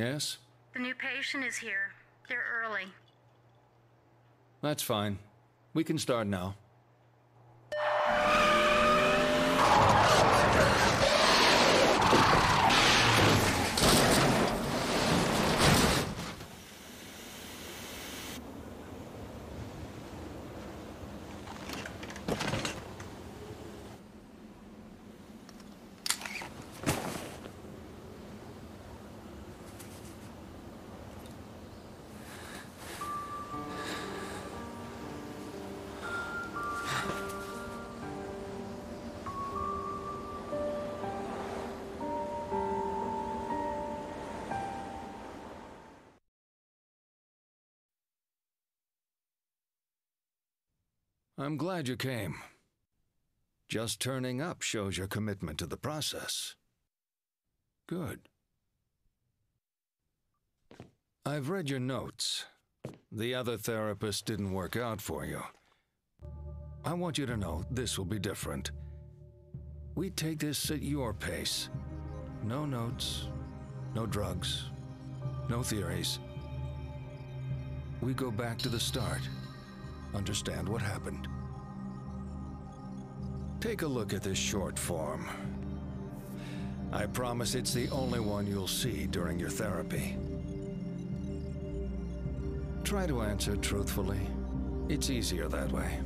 Yes? The new patient is here. They're early. That's fine. We can start now. I'm glad you came. Just turning up shows your commitment to the process. Good. I've read your notes. The other therapist didn't work out for you. I want you to know this will be different. We take this at your pace. No notes, no drugs, no theories. We go back to the start understand what happened. Take a look at this short form. I promise it's the only one you'll see during your therapy. Try to answer truthfully. It's easier that way.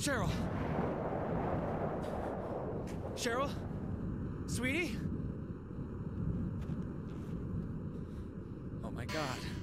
Cheryl. Cheryl? Sweetie? Oh my god.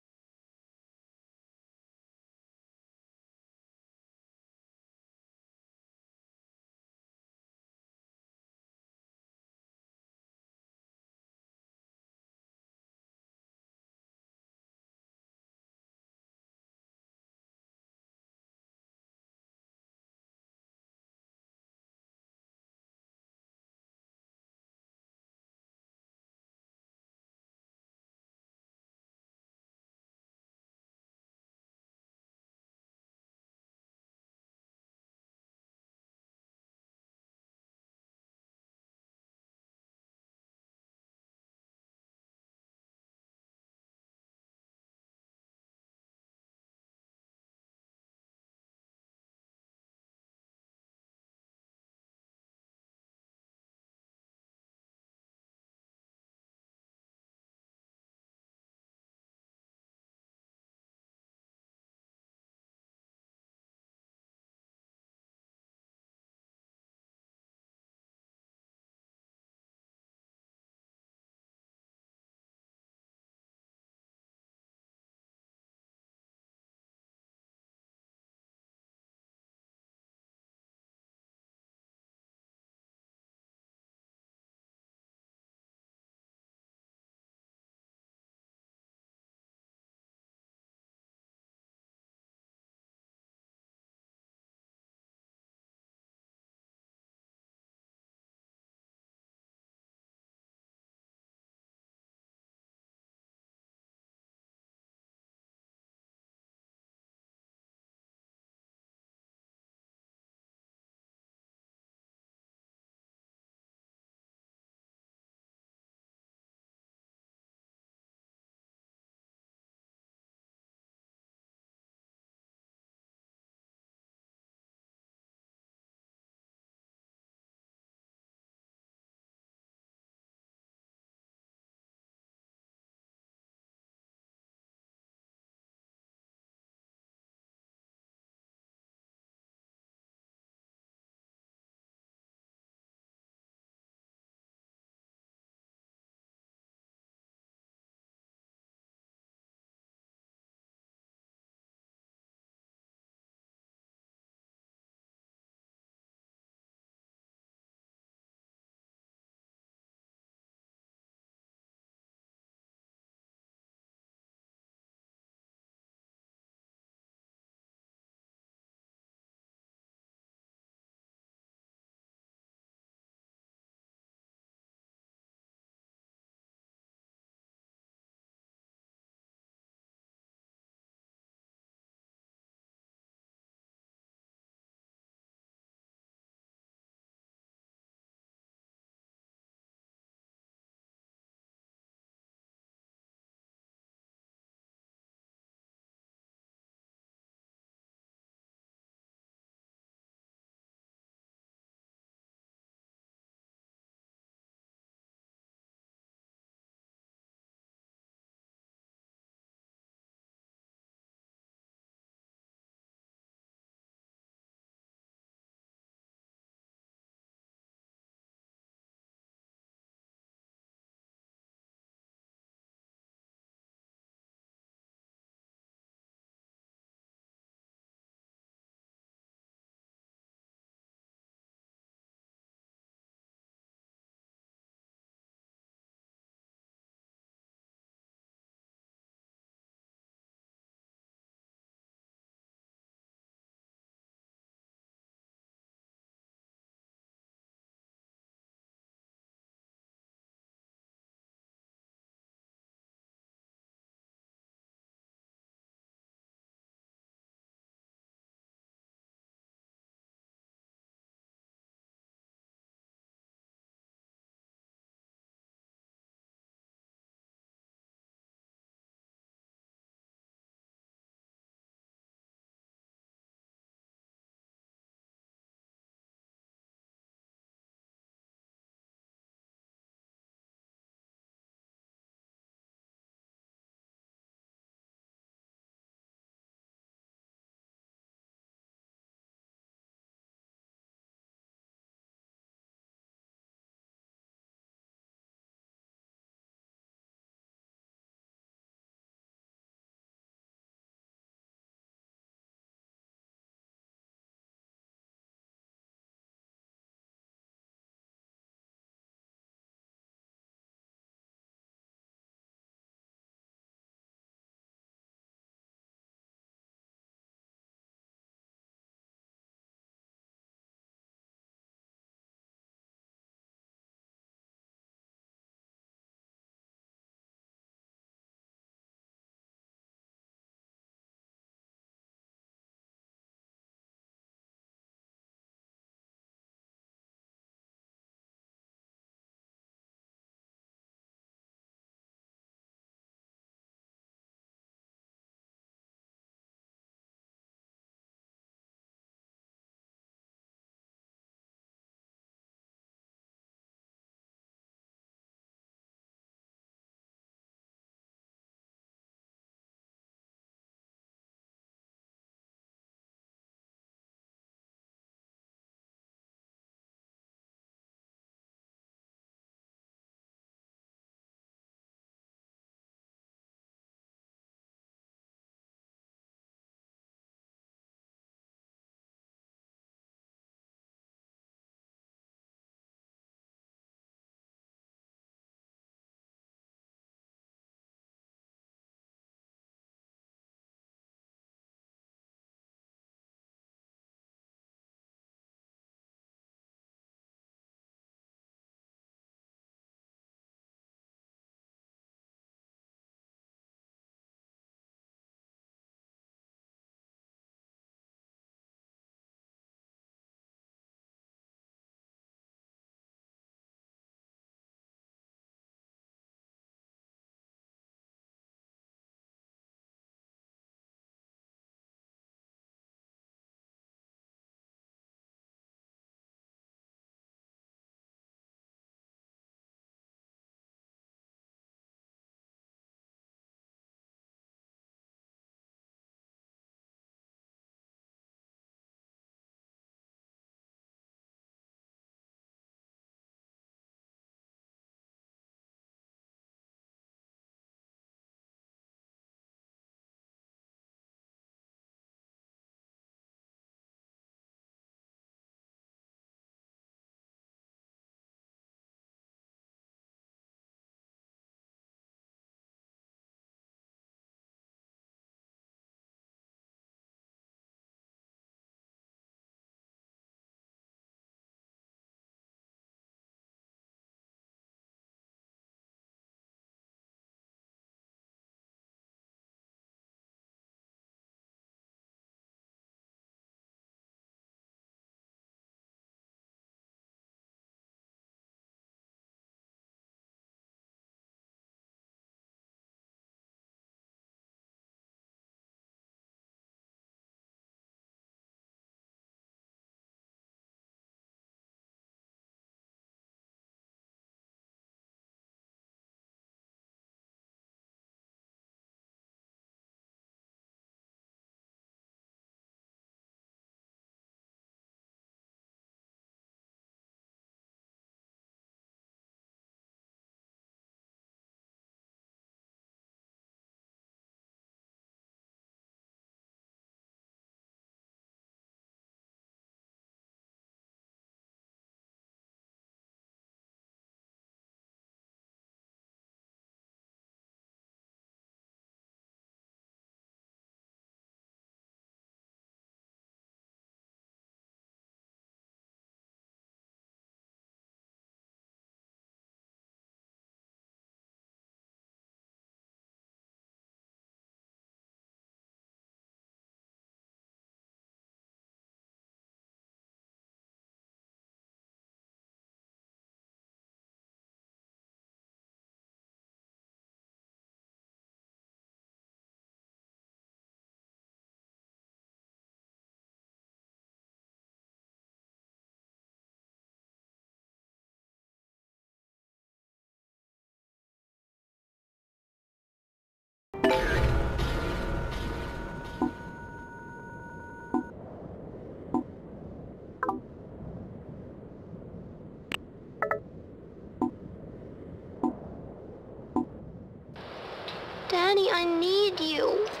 I need you.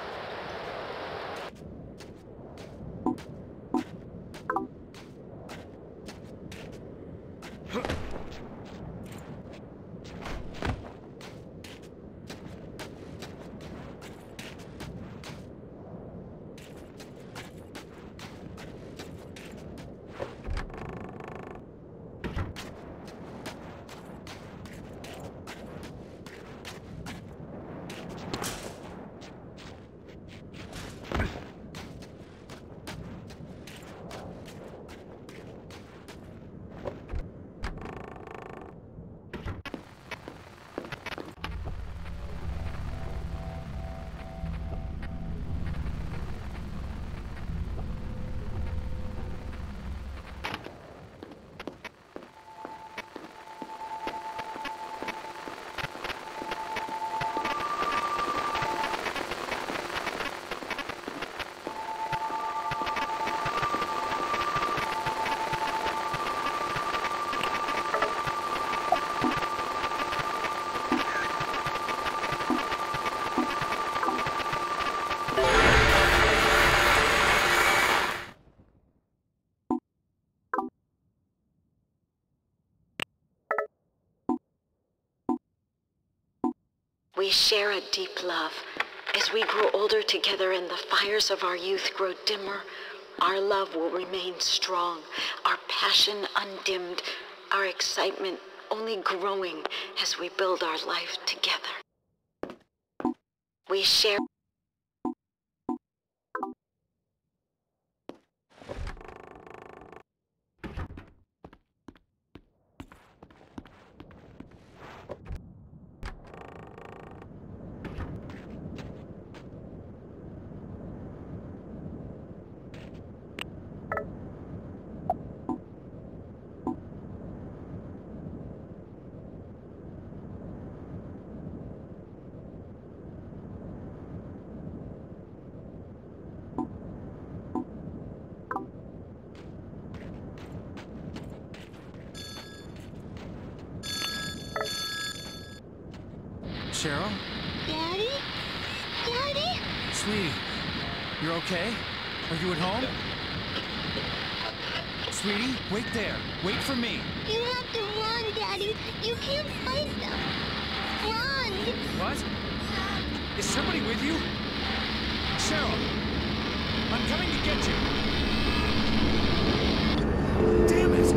We share a deep love. As we grow older together and the fires of our youth grow dimmer, our love will remain strong, our passion undimmed, our excitement only growing as we build our life together. We share. Cheryl? Daddy? Daddy? Sweetie, you're okay? Are you at home? Sweetie, wait there. Wait for me. You have to run, Daddy. You can't fight them. Run! What? Is somebody with you? Cheryl! I'm coming to get you! Damn it!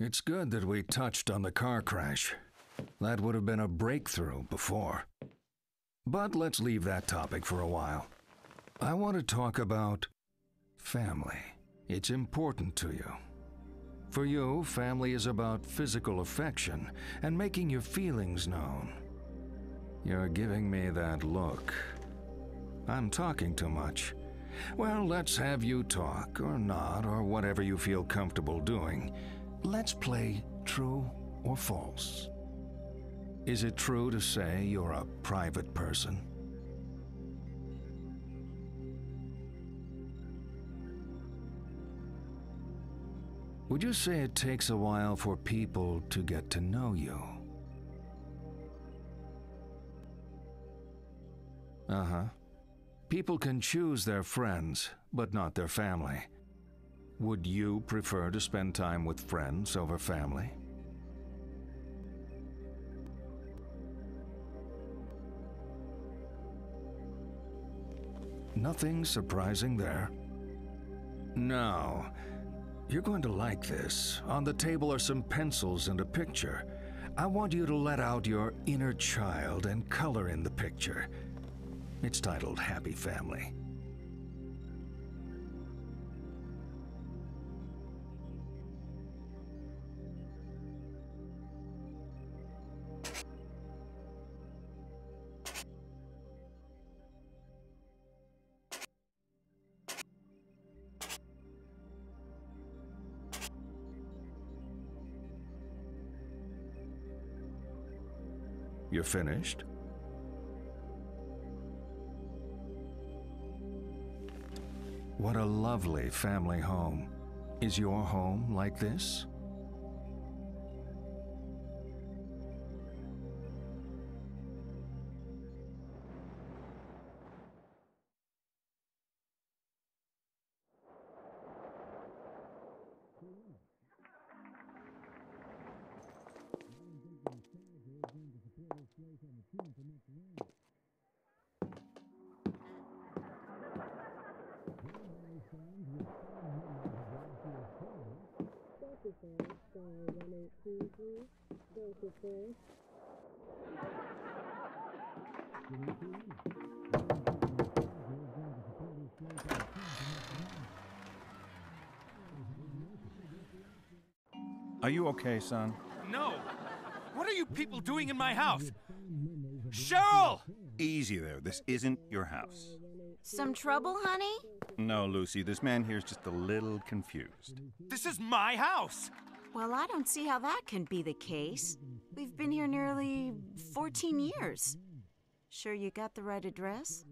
It's good that we touched on the car crash. That would have been a breakthrough before. But let's leave that topic for a while. I want to talk about family. It's important to you. For you, family is about physical affection and making your feelings known. You're giving me that look. I'm talking too much. Well, let's have you talk, or not, or whatever you feel comfortable doing. Let's play true or false. Is it true to say you're a private person? Would you say it takes a while for people to get to know you? Uh huh. People can choose their friends, but not their family. Would you prefer to spend time with friends over family? Nothing surprising there. Now, you're going to like this. On the table are some pencils and a picture. I want you to let out your inner child and color in the picture. It's titled Happy Family. Finished? What a lovely family home. Is your home like this? Are you okay, son? No! What are you people doing in my house? Cheryl! Easy there. This isn't your house. Some trouble, honey? No, Lucy, this man here's just a little confused. This is my house! Well, I don't see how that can be the case. We've been here nearly 14 years. Sure you got the right address?